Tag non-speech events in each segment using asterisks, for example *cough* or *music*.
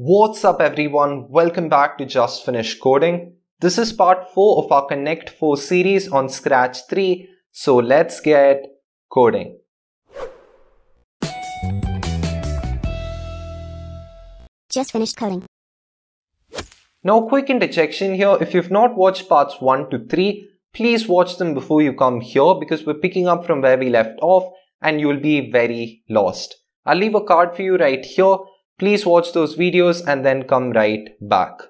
What's up everyone? Welcome back to Just Finished Coding. This is part 4 of our Connect 4 series on Scratch 3. So let's get coding. Just finished coding. Now quick interjection here. If you've not watched parts 1 to 3, please watch them before you come here because we're picking up from where we left off and you'll be very lost. I'll leave a card for you right here Please watch those videos and then come right back.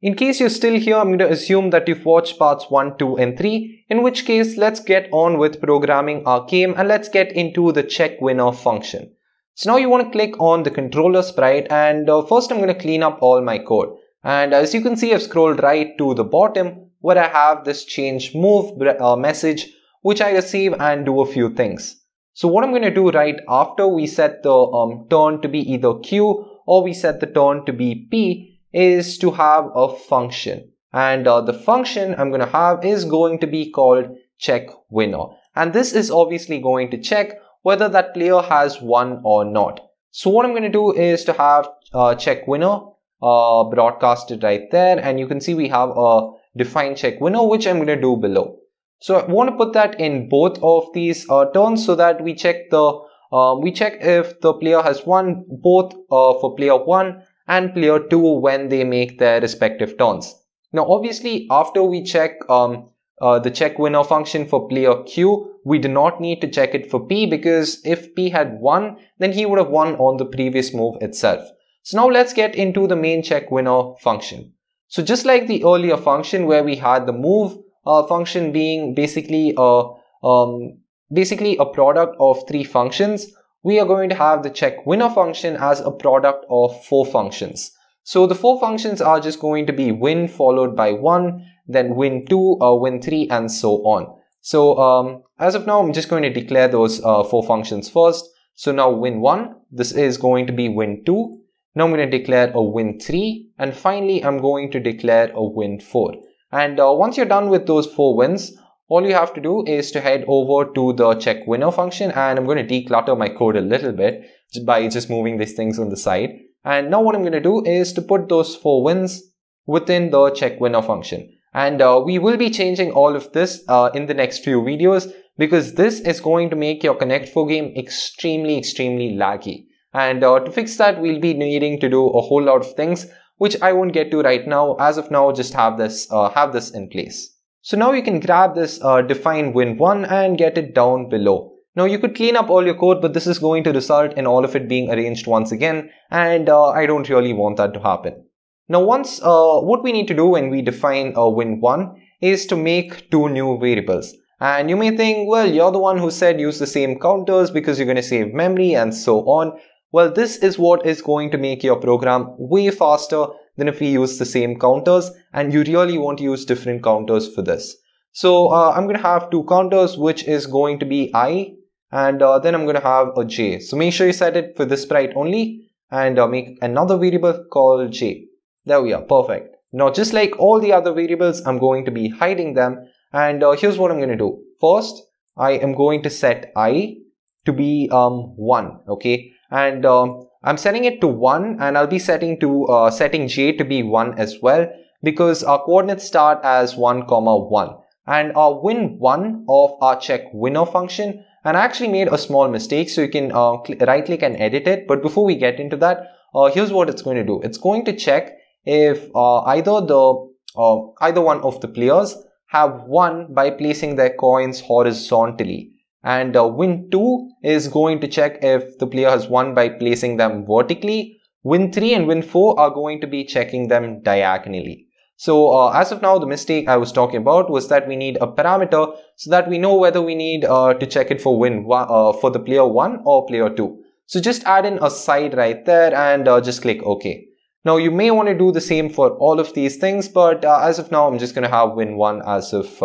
In case you're still here, I'm going to assume that you've watched parts 1, 2 and 3, in which case let's get on with programming our game and let's get into the check winner function. So now you want to click on the controller sprite and uh, first I'm going to clean up all my code. And as you can see, I've scrolled right to the bottom where I have this change move uh, message which I receive and do a few things. So what I'm going to do right after we set the um, turn to be either Q or we set the turn to be P is to have a function. And uh, the function I'm going to have is going to be called check winner. And this is obviously going to check whether that player has won or not. So what I'm going to do is to have uh, check winner uh, broadcasted right there. And you can see we have a defined check winner, which I'm going to do below. So I want to put that in both of these uh, turns so that we check the uh, we check if the player has won both uh, for player 1 and player 2 when they make their respective turns. Now obviously after we check um, uh, the check winner function for player Q, we do not need to check it for P because if P had won, then he would have won on the previous move itself. So now let's get into the main check winner function. So just like the earlier function where we had the move, uh, function being basically a um, basically a product of three functions, we are going to have the check winner function as a product of four functions. So the four functions are just going to be win followed by one, then win two, uh, win three, and so on. So um, as of now, I'm just going to declare those uh, four functions first. So now win one, this is going to be win two. Now I'm going to declare a win three, and finally I'm going to declare a win four. And uh, once you're done with those four wins, all you have to do is to head over to the check winner function and I'm going to declutter my code a little bit by just moving these things on the side. And now what I'm going to do is to put those four wins within the check winner function. And uh, we will be changing all of this uh, in the next few videos because this is going to make your Connect 4 game extremely, extremely laggy. And uh, to fix that, we'll be needing to do a whole lot of things which I won't get to right now. As of now, just have this, uh, have this in place. So now you can grab this uh, define win1 and get it down below. Now you could clean up all your code, but this is going to result in all of it being arranged once again, and uh, I don't really want that to happen. Now once, uh, what we need to do when we define a win1 is to make two new variables. And you may think, well, you're the one who said use the same counters because you're going to save memory and so on. Well, this is what is going to make your program way faster than if we use the same counters and you really want to use different counters for this. So uh, I'm going to have two counters which is going to be i and uh, then I'm going to have a j. So make sure you set it for this sprite only and uh, make another variable called j. There we are, perfect. Now just like all the other variables, I'm going to be hiding them and uh, here's what I'm going to do. First, I am going to set i to be um, 1, okay? And um, I'm setting it to 1 and I'll be setting to uh, setting j to be 1 as well because our coordinates start as 1 comma 1 and our win 1 of our check winner function. And I actually made a small mistake so you can uh, right click and edit it. But before we get into that uh, here's what it's going to do. It's going to check if uh, either the uh, either one of the players have won by placing their coins horizontally and uh, win 2 is going to check if the player has won by placing them vertically. Win 3 and win 4 are going to be checking them diagonally. So uh, as of now, the mistake I was talking about was that we need a parameter so that we know whether we need uh, to check it for win uh, for the player 1 or player 2. So just add in a side right there and uh, just click OK. Now you may want to do the same for all of these things, but uh, as of now, I'm just going to have win 1 as of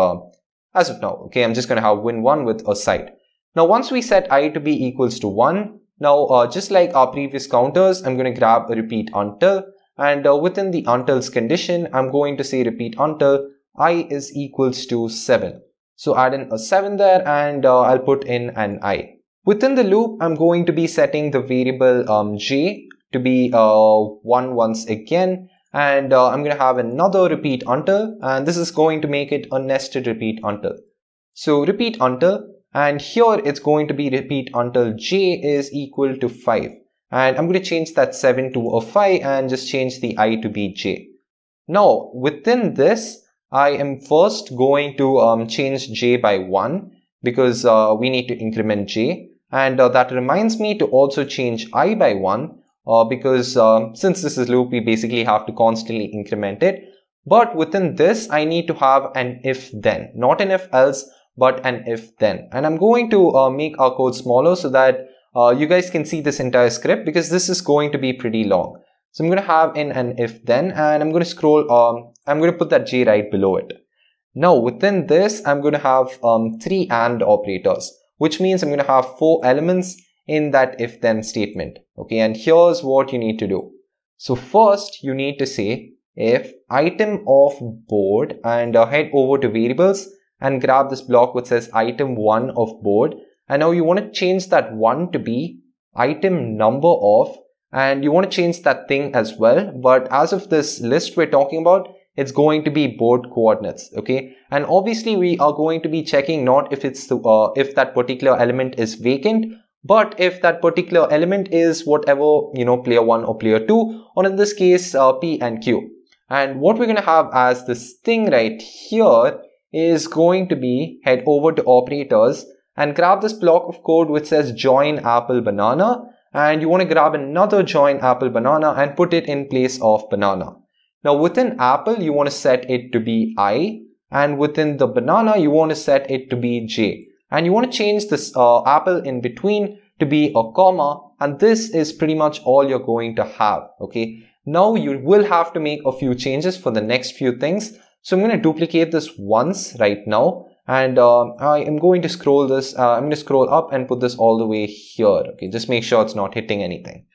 as of now. Okay, I'm just going to have win1 with a side. Now once we set i to be equals to 1, now uh, just like our previous counters, I'm going to grab a repeat until and uh, within the untils condition, I'm going to say repeat until i is equals to 7. So add in a 7 there and uh, I'll put in an i. Within the loop, I'm going to be setting the variable um, j to be uh, 1 once again and uh, I'm going to have another repeat until and this is going to make it a nested repeat until. So repeat until and here it's going to be repeat until j is equal to 5 and I'm going to change that 7 to a 5 and just change the i to be j. Now within this I am first going to um, change j by 1 because uh, we need to increment j. And uh, that reminds me to also change i by 1 uh, because uh, since this is loop we basically have to constantly increment it. But within this I need to have an if then not an if else but an if then and I'm going to uh, make our code smaller so that uh, you guys can see this entire script because this is going to be pretty long so I'm going to have in an if then and I'm going to scroll um, I'm going to put that j right below it now within this I'm going to have um, three and operators which means I'm going to have four elements in that if then statement. Okay, and here's what you need to do. So first you need to say if item of board and uh, head over to variables and grab this block which says item 1 of board. And now you want to change that 1 to be item number of and you want to change that thing as well. But as of this list we're talking about it's going to be board coordinates okay? And obviously we are going to be checking not if it's the, uh, if that particular element is vacant but if that particular element is whatever you know player 1 or player 2 or in this case uh, p and q. And what we're going to have as this thing right here is going to be head over to operators and grab this block of code which says join apple banana. And you want to grab another join apple banana and put it in place of banana. Now within apple you want to set it to be i. And within the banana you want to set it to be j. And you want to change this uh, apple in between to be a comma. And this is pretty much all you're going to have okay? Now you will have to make a few changes for the next few things so i'm going to duplicate this once right now and uh, I am going to scroll this uh, I'm going to scroll up and put this all the way here okay just make sure it's not hitting anything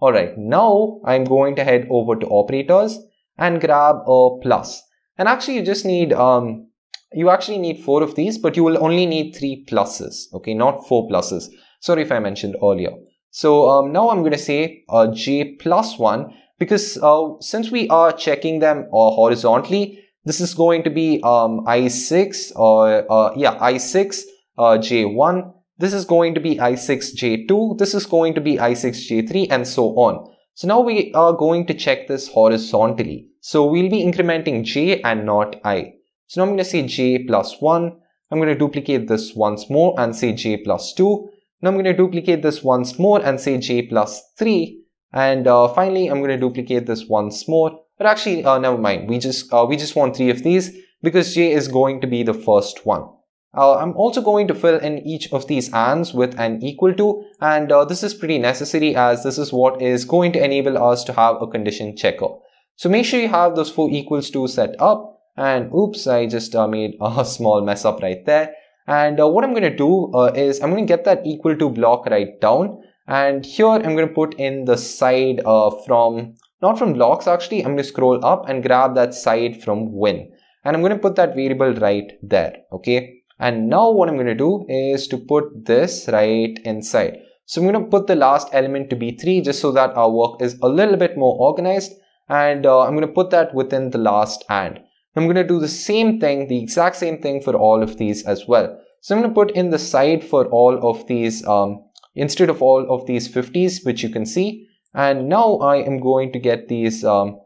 alright now I'm going to head over to operators and grab a plus. and actually you just need um, you actually need four of these, but you will only need three pluses, okay, not four pluses. Sorry if I mentioned earlier. So um, now I'm going to say uh, j plus 1 because uh, since we are checking them uh, horizontally, this is going to be um, i6 or uh, yeah i6 uh, j1. This is going to be i6 j2. This is going to be i6 j3 and so on. So now we are going to check this horizontally. So we'll be incrementing j and not i. So now I'm going to say j plus 1. I'm going to duplicate this once more and say j plus 2. Now I'm going to duplicate this once more and say j plus 3. And uh, finally, I'm going to duplicate this once more. But actually, uh, never mind. We just uh, we just want three of these because j is going to be the first one. Uh, I'm also going to fill in each of these ands with an equal to and uh, this is pretty necessary as this is what is going to enable us to have a condition checker. So make sure you have those four equals to set up and oops I just uh, made a *laughs* small mess up right there and uh, what I'm going to do uh, is I'm going to get that equal to block right down and here I'm going to put in the side uh, from not from blocks actually. I'm going to scroll up and grab that side from win. And I'm going to put that variable right there okay? And now what I'm going to do is to put this right inside. So I'm going to put the last element to be 3 just so that our work is a little bit more organized. And uh, I'm going to put that within the last and. I'm going to do the same thing, the exact same thing for all of these as well. So I'm going to put in the side for all of these, um, instead of all of these 50s, which you can see. And now I am going to get these, um,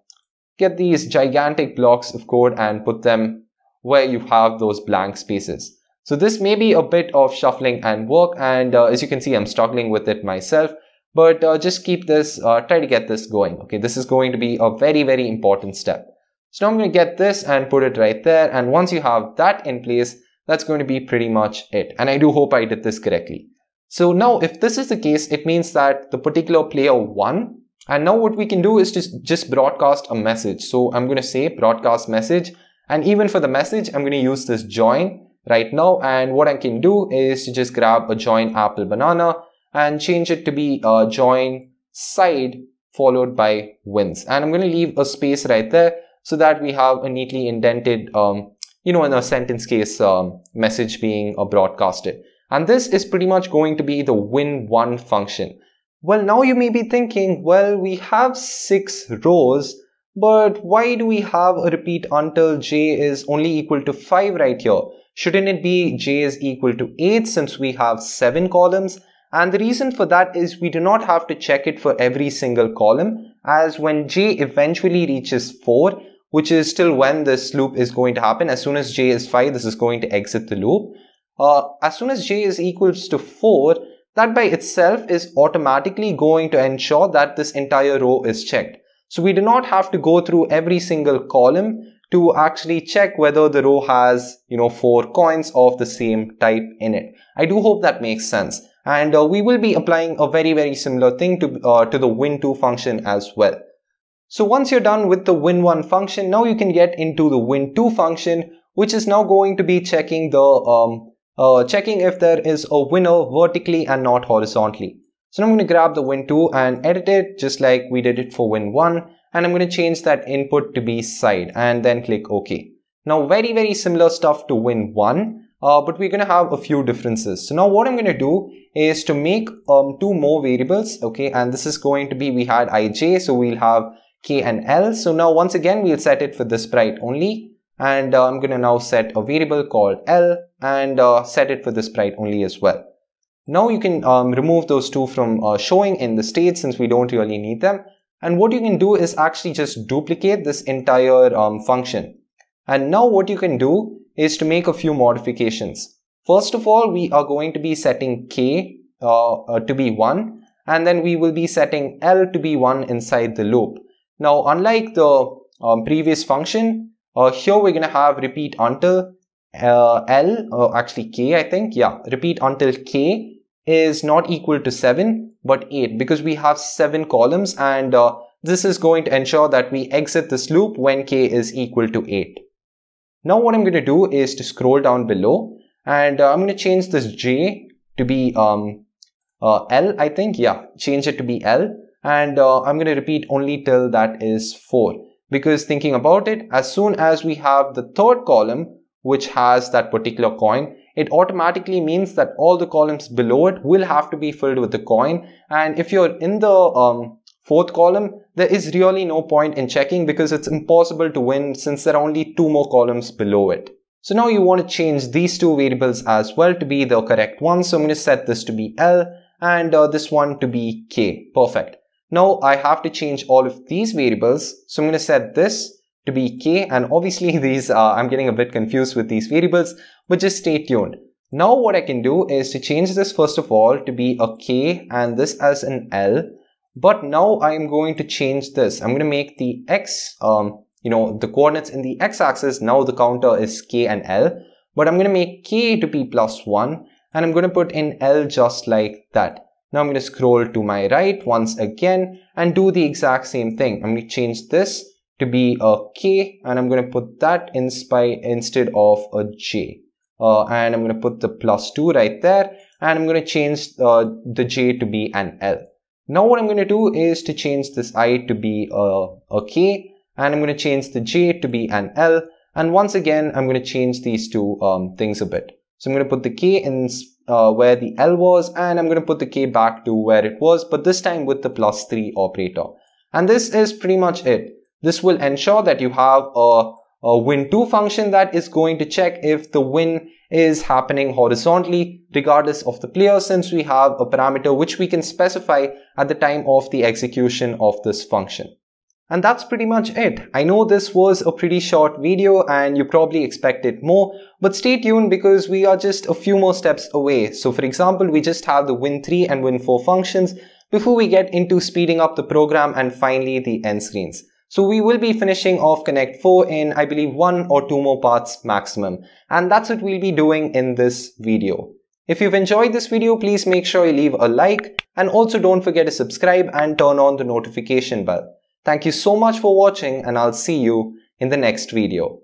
get these gigantic blocks of code and put them where you have those blank spaces. So this may be a bit of shuffling and work. And uh, as you can see, I'm struggling with it myself but uh, just keep this, uh, try to get this going. Okay, this is going to be a very, very important step. So now I'm going to get this and put it right there. And once you have that in place, that's going to be pretty much it. And I do hope I did this correctly. So now if this is the case, it means that the particular player won. And now what we can do is just, just broadcast a message. So I'm going to say broadcast message. And even for the message, I'm going to use this join right now. And what I can do is to just grab a join apple banana and change it to be a join side followed by wins. And I'm going to leave a space right there so that we have a neatly indented, um, you know, in a sentence case um, message being uh, broadcasted. And this is pretty much going to be the win one function. Well, now you may be thinking, well, we have six rows, but why do we have a repeat until j is only equal to 5 right here? Shouldn't it be j is equal to 8 since we have 7 columns? And the reason for that is we do not have to check it for every single column as when j eventually reaches 4, which is still when this loop is going to happen, as soon as j is 5, this is going to exit the loop. Uh, as soon as j is equals to 4, that by itself is automatically going to ensure that this entire row is checked. So we do not have to go through every single column to actually check whether the row has, you know, four coins of the same type in it. I do hope that makes sense. And uh, we will be applying a very, very similar thing to, uh, to the win2 function as well. So once you're done with the win1 function, now you can get into the win2 function, which is now going to be checking the, um, uh, checking if there is a winner vertically and not horizontally. So I'm going to grab the win2 and edit it just like we did it for win1 and I'm going to change that input to be side and then click OK. Now very very similar stuff to win1 uh, but we're going to have a few differences. So now what I'm going to do is to make um, two more variables okay and this is going to be we had ij so we'll have k and l. So now once again we'll set it for the sprite only and uh, I'm going to now set a variable called l and uh, set it for the sprite only as well. Now you can um, remove those two from uh, showing in the state since we don't really need them. And what you can do is actually just duplicate this entire um, function. And now what you can do is to make a few modifications. First of all, we are going to be setting k uh, uh, to be 1 and then we will be setting l to be 1 inside the loop. Now, unlike the um, previous function, uh, here we're going to have repeat until uh, l, uh, actually k I think, yeah, repeat until k is not equal to 7 but 8 because we have 7 columns and uh, this is going to ensure that we exit this loop when k is equal to 8. Now what I'm going to do is to scroll down below and uh, I'm going to change this j to be um, uh, L I think yeah change it to be L and uh, I'm going to repeat only till that is 4 because thinking about it as soon as we have the third column which has that particular coin it automatically means that all the columns below it will have to be filled with the coin. And if you're in the um, fourth column, there is really no point in checking because it's impossible to win since there are only two more columns below it. So now you want to change these two variables as well to be the correct ones. So I'm going to set this to be L and uh, this one to be K. Perfect. Now I have to change all of these variables. So I'm going to set this to be k and obviously *laughs* these uh, I'm getting a bit confused with these variables but just stay tuned. Now what I can do is to change this first of all to be a k and this as an L but now I'm going to change this. I'm going to make the x um, you know the coordinates in the x-axis now the counter is k and L but I'm going to make k to be plus 1 and I'm going to put in L just like that. Now I'm going to scroll to my right once again and do the exact same thing. I'm going to change this to be a k and I'm going to put that in instead of a j. Uh, and I'm going to put the plus 2 right there and I'm going to change uh, the j to be an L. Now what I'm going to do is to change this i to be a, a k and I'm going to change the j to be an L and once again I'm going to change these two um, things a bit. So I'm going to put the k in uh, where the L was and I'm going to put the k back to where it was but this time with the plus 3 operator. And this is pretty much it. This will ensure that you have a, a win2 function that is going to check if the win is happening horizontally regardless of the player since we have a parameter which we can specify at the time of the execution of this function. And that's pretty much it. I know this was a pretty short video and you probably expected more, but stay tuned because we are just a few more steps away. So for example, we just have the win3 and win4 functions before we get into speeding up the program and finally the end screens. So we will be finishing off Connect 4 in, I believe, one or two more parts maximum. And that's what we'll be doing in this video. If you've enjoyed this video, please make sure you leave a like and also don't forget to subscribe and turn on the notification bell. Thank you so much for watching and I'll see you in the next video.